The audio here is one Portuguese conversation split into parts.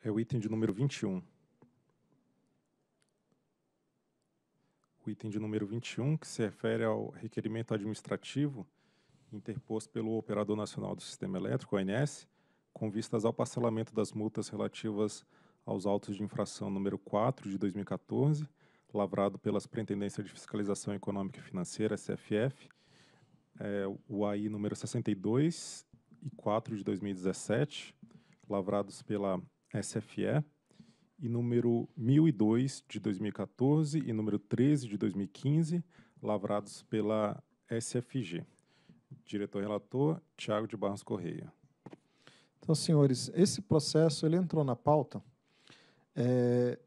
É o item de número 21. O item de número 21, que se refere ao requerimento administrativo interposto pelo Operador Nacional do Sistema Elétrico, ONS, com vistas ao parcelamento das multas relativas aos autos de infração número 4 de 2014, lavrado pela Superintendência de Fiscalização Econômica e Financeira, SFF, é, o AI número 62 e 4 de 2017, lavrados pela SFE, e número 1002 de 2014 e número 13 de 2015, lavrados pela SFG. Diretor relator, Tiago de Barros Correia. Então, senhores, esse processo ele entrou na pauta é,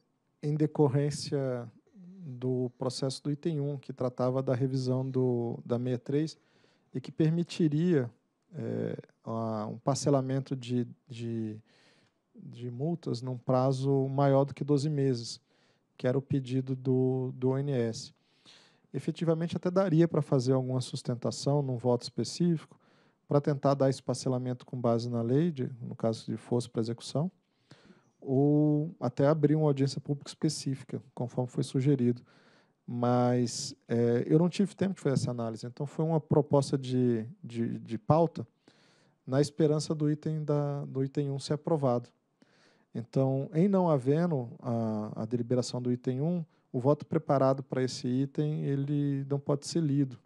em decorrência do processo do item 1, que tratava da revisão do, da 63 e que permitiria é, um parcelamento de, de, de, multas num prazo maior do que 12 meses, que era o pedido do, do ONS. Efetivamente, até daria para fazer alguma sustentação num voto específico, para tentar dar esse parcelamento com base na lei, de, no caso de fosse para execução, ou até abrir uma audiência pública específica, conforme foi sugerido. Mas é, eu não tive tempo de fazer essa análise, então foi uma proposta de, de, de pauta na esperança do item, da, do item 1 ser aprovado. Então, em não havendo a, a deliberação do item 1, o voto preparado para esse item ele não pode ser lido.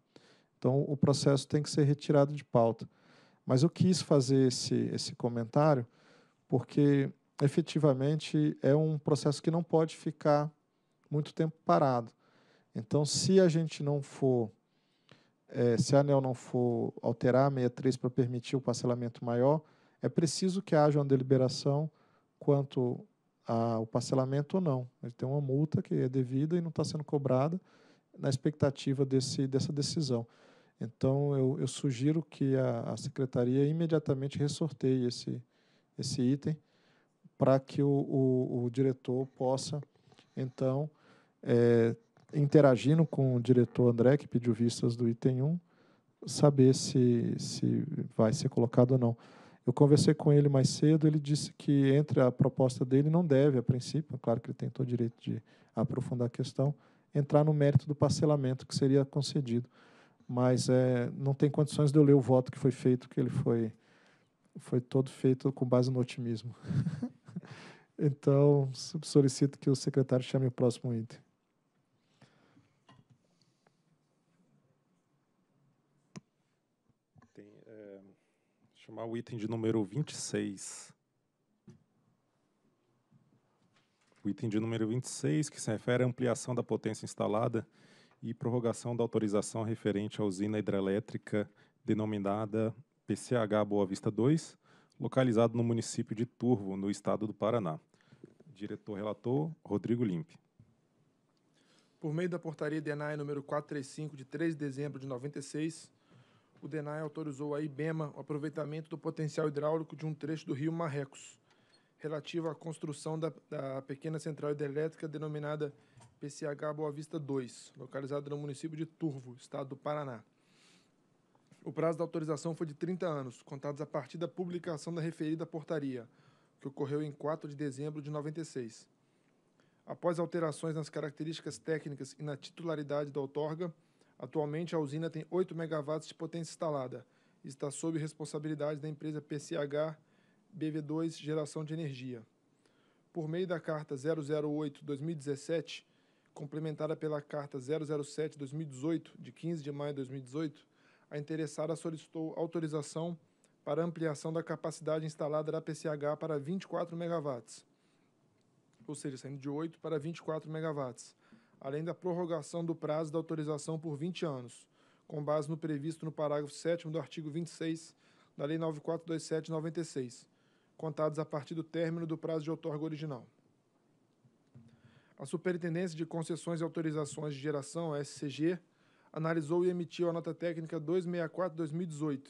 Então, o processo tem que ser retirado de pauta. Mas eu quis fazer esse, esse comentário porque, efetivamente, é um processo que não pode ficar muito tempo parado. Então, se a gente não for, é, se a ANEL não for alterar a 63 para permitir o parcelamento maior, é preciso que haja uma deliberação quanto ao parcelamento ou não. Ele tem uma multa que é devida e não está sendo cobrada na expectativa desse, dessa decisão. Então, eu, eu sugiro que a, a, secretaria imediatamente ressorteie esse, esse item para que o, o, o, diretor possa, então, é, interagindo com o diretor André, que pediu vistas do item 1, saber se, se vai ser colocado ou não. Eu conversei com ele mais cedo, ele disse que entre a proposta dele não deve, a princípio, claro que ele tem todo o direito de aprofundar a questão, entrar no mérito do parcelamento que seria concedido mas é, não tem condições de eu ler o voto que foi feito, que ele foi, foi todo feito com base no otimismo. então, solicito que o secretário chame o próximo item. Tem, é, chamar o item de número 26. O item de número 26, que se refere à ampliação da potência instalada e prorrogação da autorização referente à usina hidrelétrica denominada PCH Boa Vista 2, localizado no município de Turvo, no estado do Paraná. Diretor relator, Rodrigo Limpe. Por meio da portaria DENAI número 435 de 3 de dezembro de 96, o DENAI autorizou a IBEMA o aproveitamento do potencial hidráulico de um trecho do rio Marrecos, relativo à construção da, da pequena central hidrelétrica denominada PCH Boa Vista 2, localizado no município de Turvo, estado do Paraná. O prazo da autorização foi de 30 anos, contados a partir da publicação da referida portaria, que ocorreu em 4 de dezembro de 96. Após alterações nas características técnicas e na titularidade da outorga, atualmente a usina tem 8 MW de potência instalada e está sob responsabilidade da empresa PCH BV2 Geração de Energia. Por meio da Carta 008-2017, complementada pela Carta 007-2018, de 15 de maio de 2018, a interessada solicitou autorização para ampliação da capacidade instalada da PCH para 24 MW, ou seja, saindo de 8 para 24 MW, além da prorrogação do prazo da autorização por 20 anos, com base no previsto no parágrafo 7 do artigo 26 da Lei 9427/96, contados a partir do término do prazo de outorga original. A Superintendência de Concessões e Autorizações de Geração, a SCG, analisou e emitiu a nota técnica 264-2018,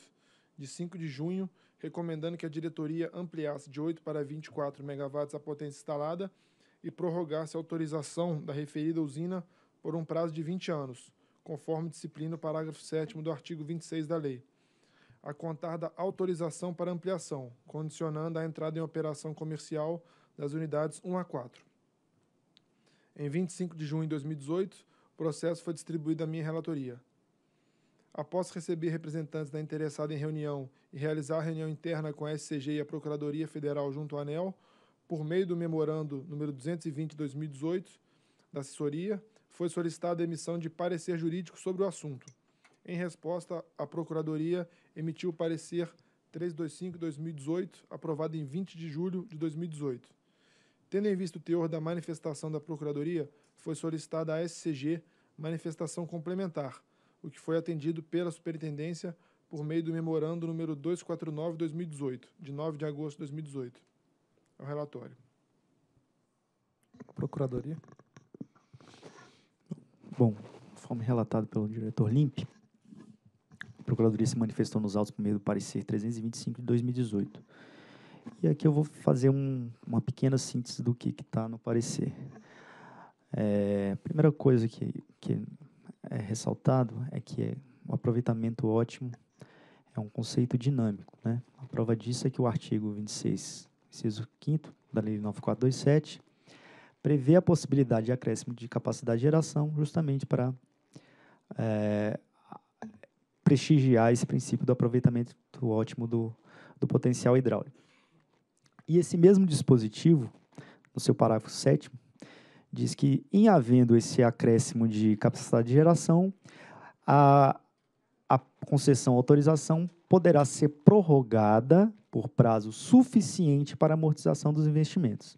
de 5 de junho, recomendando que a diretoria ampliasse de 8 para 24 MW a potência instalada e prorrogasse a autorização da referida usina por um prazo de 20 anos, conforme disciplina o parágrafo 7 do artigo 26 da lei, a contar da autorização para ampliação, condicionando a entrada em operação comercial das unidades 1 a 4. Em 25 de junho de 2018, o processo foi distribuído à minha relatoria. Após receber representantes da interessada em reunião e realizar reunião interna com a SCG e a Procuradoria Federal junto à ANEL, por meio do memorando número 220 de 2018 da assessoria, foi solicitada a emissão de parecer jurídico sobre o assunto. Em resposta, a Procuradoria emitiu o parecer 325-2018, aprovado em 20 de julho de 2018. Tendo em vista o teor da manifestação da Procuradoria, foi solicitada à SCG manifestação complementar, o que foi atendido pela Superintendência por meio do memorando número 249-2018, de 9 de agosto de 2018. É o relatório. Procuradoria. Bom, conforme relatado pelo diretor Limp, a Procuradoria se manifestou nos autos por meio do parecer 325 de 2018. E aqui eu vou fazer um, uma pequena síntese do que está no parecer. É, primeira coisa que, que é ressaltado é que é o aproveitamento ótimo é um conceito dinâmico. Né? A prova disso é que o artigo 26, inciso 5 da Lei 9427, prevê a possibilidade de acréscimo de capacidade de geração justamente para é, prestigiar esse princípio do aproveitamento ótimo do, do potencial hidráulico. E esse mesmo dispositivo, no seu parágrafo 7 diz que, em havendo esse acréscimo de capacidade de geração, a, a concessão autorização poderá ser prorrogada por prazo suficiente para amortização dos investimentos.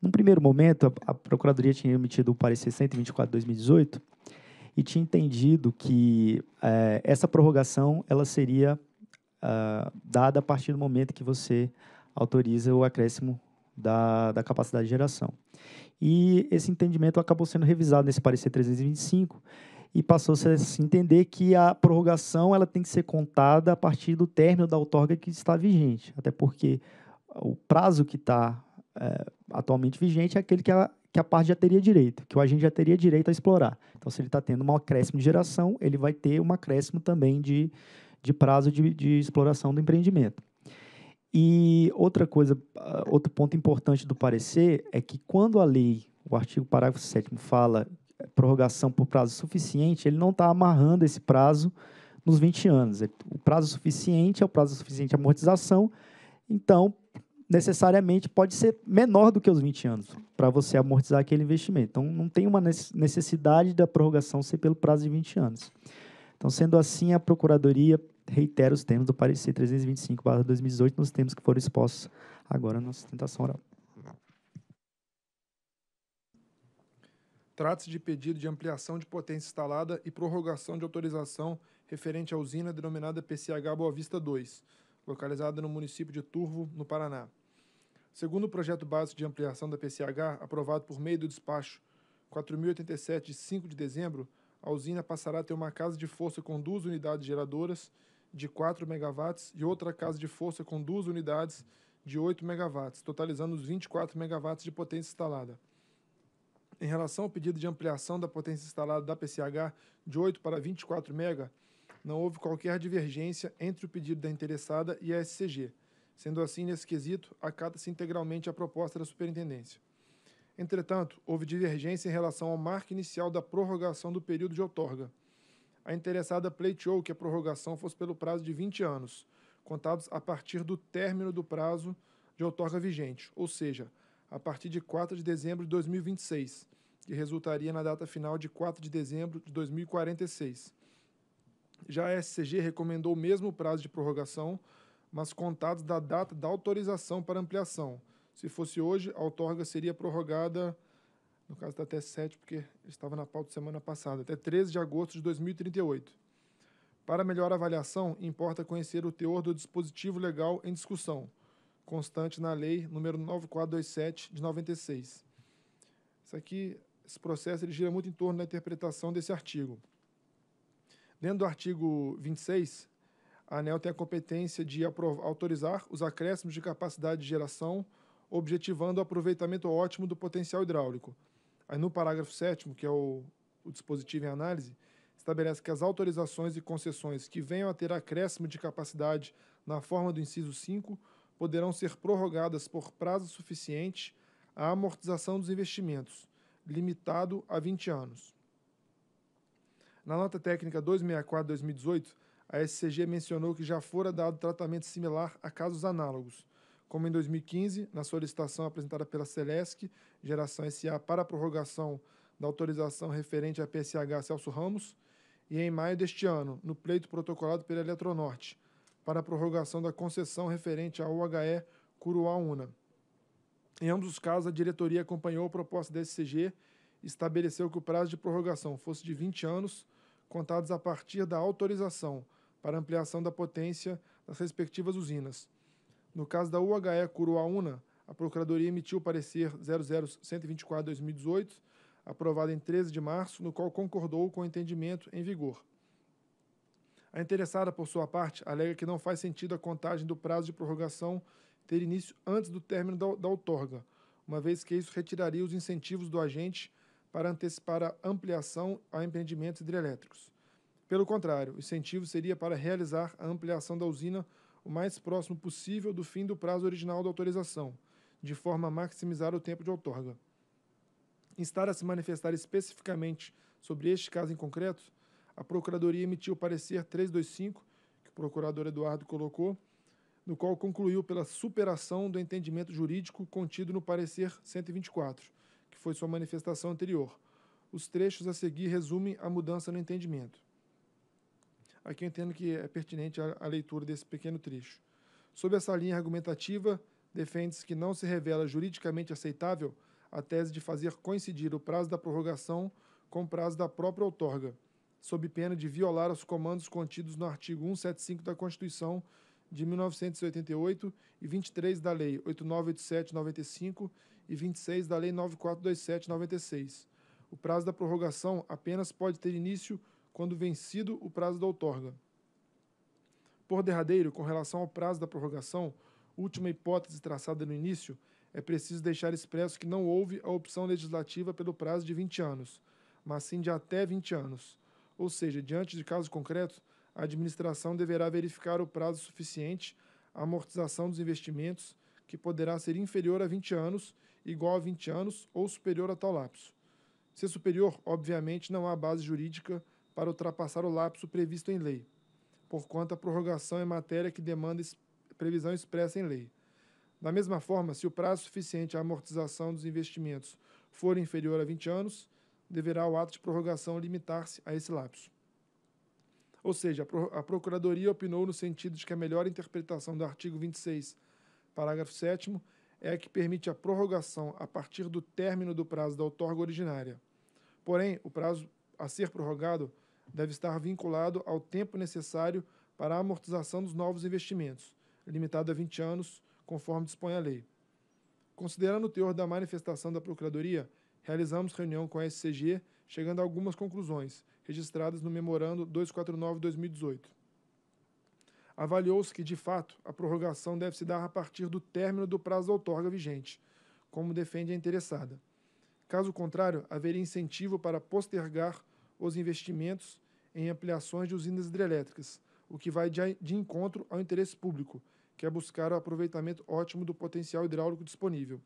Num primeiro momento, a, Procuradoria tinha emitido o parecer 124 de 2018 e tinha entendido que é, essa prorrogação ela seria uh, dada a partir do momento que você autoriza o acréscimo da, da capacidade de geração. E esse entendimento acabou sendo revisado nesse parecer 325 e passou -se a se entender que a prorrogação ela tem que ser contada a partir do término da outorga que está vigente, até porque o prazo que está é, atualmente vigente é aquele que a, que a parte já teria direito, que o agente já teria direito a explorar. Então, se ele está tendo um acréscimo de geração, ele vai ter um acréscimo também de, de prazo de, de exploração do empreendimento. E outra coisa, ah, outro ponto importante do parecer é que quando a lei, o artigo parágrafo 7 fala prorrogação por prazo suficiente, ele não está amarrando esse prazo nos 20 anos. O prazo suficiente é o prazo suficiente de amortização, então, necessariamente pode ser menor do que os 20 anos para você amortizar aquele investimento. Então, não tem uma necessidade da prorrogação ser pelo prazo de 20 anos. Então, sendo assim, a Procuradoria reitera os termos do parecer 325/2018 nos termos que foram expostos agora na sustentação oral. Trata-se de pedido de ampliação de potência instalada e prorrogação de autorização referente à usina denominada PCH Boa Vista 2, localizada no município de Turvo, no Paraná. Segundo o projeto básico de ampliação da PCH, aprovado por meio do despacho 4087 de 5 de dezembro, a usina passará a ter uma casa de força com duas unidades geradoras de 4 megawatts e outra casa de força com duas unidades de 8 megawatts, totalizando os 24 megawatts de potência instalada. Em relação ao pedido de ampliação da potência instalada da PCH de 8 para 24 mega, não houve qualquer divergência entre o pedido da interessada e a SCG. Sendo assim, nesse quesito, acata-se integralmente a proposta da superintendência. Entretanto, houve divergência em relação ao marco inicial da prorrogação do período de outorga a interessada pleiteou que a prorrogação fosse pelo prazo de 20 anos, contados a partir do término do prazo de outorga vigente, ou seja, a partir de 4 de dezembro de 2026, que resultaria na data final de 4 de dezembro de 2046. Já a SCG recomendou o mesmo prazo de prorrogação, mas contados da data da autorização para ampliação. Se fosse hoje, a outorga seria prorrogada no caso está até 7, porque estava na pauta semana passada, até 13 de agosto de 2038. Para melhor avaliação, importa conhecer o teor do dispositivo legal em discussão, constante na Lei número 9427 de 96. Isso aqui, esse processo ele gira muito em torno da interpretação desse artigo. Dentro do artigo 26, a ANEL tem a competência de autorizar os acréscimos de capacidade de geração, objetivando o aproveitamento ótimo do potencial hidráulico, Aí no parágrafo 7 que é o, o dispositivo em análise, estabelece que as autorizações e concessões que venham a ter acréscimo de capacidade na forma do inciso 5 poderão ser prorrogadas por prazo suficiente a amortização dos investimentos, limitado a 20 anos. Na nota técnica 264-2018, a SCG mencionou que já fora dado tratamento similar a casos análogos, como em 2015, na solicitação apresentada pela Celesc, Geração SA, para a prorrogação da autorização referente à PSH Celso Ramos, e em maio deste ano, no pleito protocolado pela Eletronorte, para a prorrogação da concessão referente à UHE Curuá Una. Em ambos os casos, a diretoria acompanhou a proposta da SCG e estabeleceu que o prazo de prorrogação fosse de 20 anos, contados a partir da autorização para ampliação da potência das respectivas usinas. No caso da UHE Curuá Una, a Procuradoria emitiu o parecer 00124-2018, aprovado em 13 de março, no qual concordou com o entendimento em vigor. A interessada, por sua parte, alega que não faz sentido a contagem do prazo de prorrogação ter início antes do término da, da outorga, uma vez que isso retiraria os incentivos do agente para antecipar a ampliação a empreendimentos hidrelétricos. Pelo contrário, o incentivo seria para realizar a ampliação da usina o mais próximo possível do fim do prazo original da autorização, de forma a maximizar o tempo de outorga. Instar a se manifestar especificamente sobre este caso em concreto, a Procuradoria emitiu o parecer 325, que o procurador Eduardo colocou, no qual concluiu pela superação do entendimento jurídico contido no parecer 124, que foi sua manifestação anterior. Os trechos a seguir resumem a mudança no entendimento. Aqui eu entendo que é pertinente a, leitura desse pequeno trecho. Sob essa linha argumentativa, defende-se que não se revela juridicamente aceitável a tese de fazer coincidir o prazo da prorrogação com o prazo da própria outorga, sob pena de violar os comandos contidos no artigo 175 da Constituição de 1988 e 23 da Lei 8987-95 e 26 da Lei 9427-96. O prazo da prorrogação apenas pode ter início quando vencido o prazo da outorga. Por derradeiro, com relação ao prazo da prorrogação, última hipótese traçada no início, é preciso deixar expresso que não houve a opção legislativa pelo prazo de 20 anos, mas sim de até 20 anos. Ou seja, diante de caso concreto, a administração deverá verificar o prazo suficiente à amortização dos investimentos, que poderá ser inferior a 20 anos, igual a 20 anos ou superior a tal lapso. Se superior, obviamente, não há base jurídica para ultrapassar o lapso previsto em lei, porquanto a prorrogação é matéria que demanda previsão expressa em lei. Da mesma forma, se o prazo suficiente à amortização dos investimentos for inferior a 20 anos, deverá o ato de prorrogação limitar-se a esse lapso. Ou seja, a Procuradoria opinou no sentido de que a melhor interpretação do artigo 26, parágrafo 7 é a que permite a prorrogação a partir do término do prazo da outorga originária. Porém, o prazo a ser prorrogado deve estar vinculado ao tempo necessário para a amortização dos novos investimentos, limitado a 20 anos, conforme dispõe a lei. Considerando o teor da manifestação da Procuradoria, realizamos reunião com a SCG, chegando a algumas conclusões, registradas no memorando 249-2018. Avaliou-se que, de fato, a prorrogação deve se dar a partir do término do prazo da outorga vigente, como defende a interessada. Caso contrário, haveria incentivo para postergar os investimentos em ampliações de usinas hidrelétricas, o que vai de encontro ao interesse público, que é buscar o aproveitamento ótimo do potencial hidráulico disponível.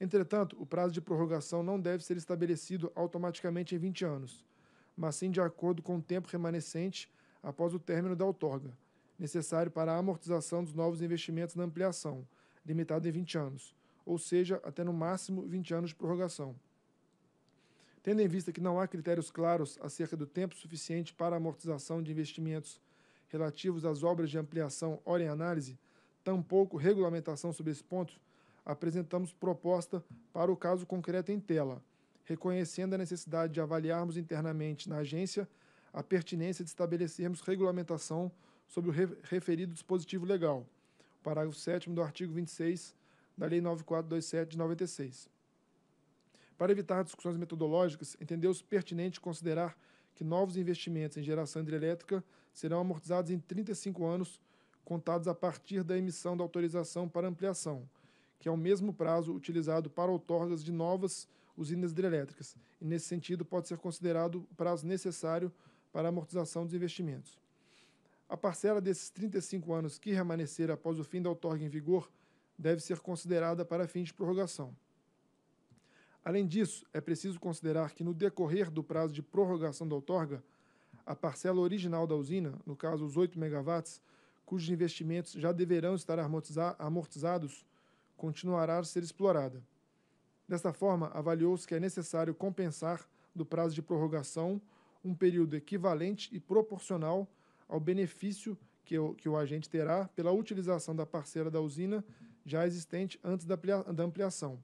Entretanto, o prazo de prorrogação não deve ser estabelecido automaticamente em 20 anos, mas sim de acordo com o tempo remanescente após o término da outorga, necessário para a amortização dos novos investimentos na ampliação, limitado em 20 anos, ou seja, até no máximo 20 anos de prorrogação. Tendo em vista que não há critérios claros acerca do tempo suficiente para a amortização de investimentos relativos às obras de ampliação ora em análise, tampouco regulamentação sobre esse ponto, apresentamos proposta para o caso concreto em tela, reconhecendo a necessidade de avaliarmos internamente na agência a pertinência de estabelecermos regulamentação sobre o referido dispositivo legal, parágrafo 7 do artigo 26 da Lei 9427 de 96. Para evitar discussões metodológicas, entendeu-se pertinente considerar que novos investimentos em geração hidrelétrica serão amortizados em 35 anos, contados a partir da emissão da autorização para ampliação, que é o mesmo prazo utilizado para outorgas de novas usinas hidrelétricas, e nesse sentido pode ser considerado o prazo necessário para a amortização dos investimentos. A parcela desses 35 anos que remanescer após o fim da outorga em vigor deve ser considerada para fins de prorrogação. Além disso, é preciso considerar que, no decorrer do prazo de prorrogação da outorga, a parcela original da usina, no caso os 8 megawatts, cujos investimentos já deverão estar amortizados, continuará a ser explorada. Desta forma, avaliou-se que é necessário compensar do prazo de prorrogação um período equivalente e proporcional ao benefício que o, que o agente terá pela utilização da parcela da usina já existente antes da ampliação.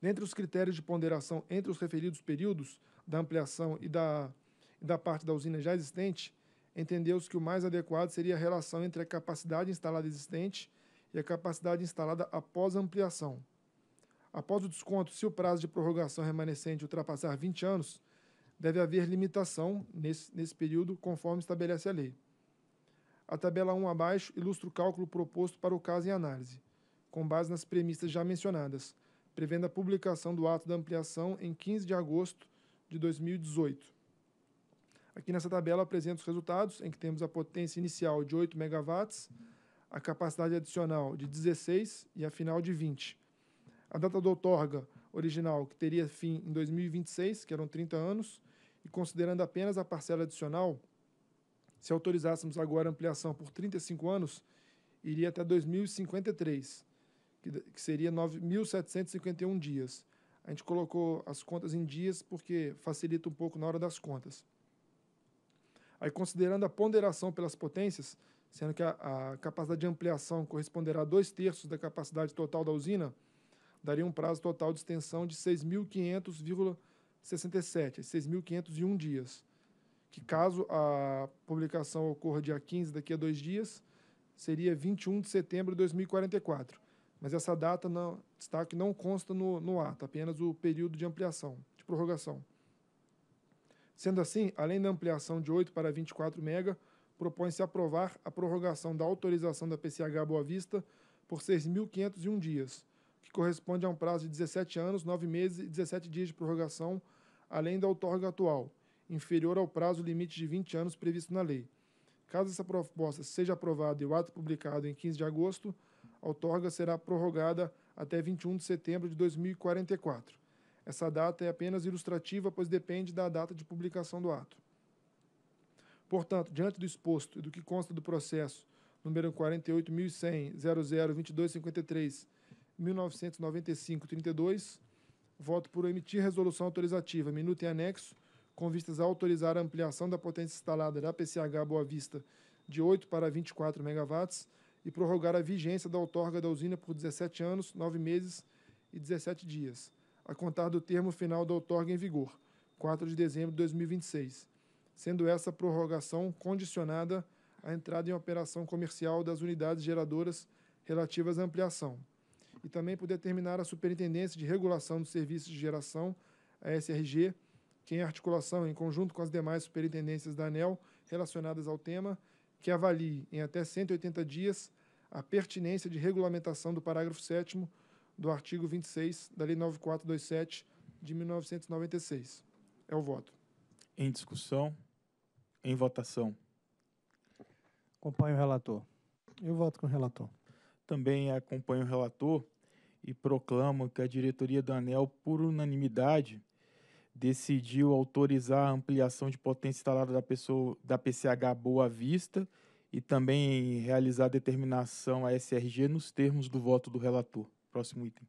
Dentre os critérios de ponderação entre os referidos períodos da ampliação e da, e da parte da usina já existente, entendeu-se que o mais adequado seria a relação entre a capacidade instalada existente e a capacidade instalada após a ampliação. Após o desconto, se o prazo de prorrogação remanescente ultrapassar 20 anos, deve haver limitação nesse, nesse período, conforme estabelece a lei. A tabela 1 abaixo ilustra o cálculo proposto para o caso em análise, com base nas premissas já mencionadas, prevendo a publicação do ato da ampliação em 15 de agosto de 2018. Aqui nessa tabela apresento os resultados, em que temos a potência inicial de 8 megawatts, a capacidade adicional de 16 e a final de 20. A data do outorga original, que teria fim em 2026, que eram 30 anos, e considerando apenas a parcela adicional, se autorizássemos agora a ampliação por 35 anos, iria até 2053 que seria 9.751 dias. A gente colocou as contas em dias porque facilita um pouco na hora das contas. Aí, considerando a ponderação pelas potências, sendo que a, a capacidade de ampliação corresponderá a dois terços da capacidade total da usina, daria um prazo total de extensão de 6.500,67, 6.501 dias. Que caso a publicação ocorra dia 15, daqui a dois dias, seria 21 de setembro de 2044 mas essa data, não, destaque, não consta no, no ato, apenas o período de ampliação, de prorrogação. Sendo assim, além da ampliação de 8 para 24 mega, propõe-se aprovar a prorrogação da autorização da PCH Boa Vista por 6.501 dias, que corresponde a um prazo de 17 anos, 9 meses e 17 dias de prorrogação, além da outorga atual, inferior ao prazo limite de 20 anos previsto na lei. Caso essa proposta seja aprovada e o ato publicado em 15 de agosto, a outorga será prorrogada até 21 de setembro de 2044. Essa data é apenas ilustrativa, pois depende da data de publicação do ato. Portanto, diante do exposto e do que consta do processo número 48.100.002253.1995.32, voto por emitir resolução autorizativa, minuto em anexo, com vistas a autorizar a ampliação da potência instalada da PCH Boa Vista de 8 para 24 megawatts e prorrogar a vigência da outorga da usina por 17 anos, 9 meses e 17 dias, a contar do termo final da outorga em vigor, 4 de dezembro de 2026, sendo essa prorrogação condicionada à entrada em operação comercial das unidades geradoras relativas à ampliação, e também por determinar a Superintendência de Regulação dos Serviços de Geração, a SRG, que em articulação em conjunto com as demais superintendências da ANEL relacionadas ao tema, que avalie em até 180 dias a pertinência de regulamentação do parágrafo 7 do artigo 26 da Lei 9427 de 1996. É o voto. Em discussão. Em votação. Acompanho o relator. Eu voto com o relator. Também acompanho o relator e proclamo que a diretoria do ANEL, por unanimidade, decidiu autorizar a ampliação de potência instalada da, pessoa, da PCH Boa Vista e também realizar a determinação a SRG nos termos do voto do relator. Próximo item.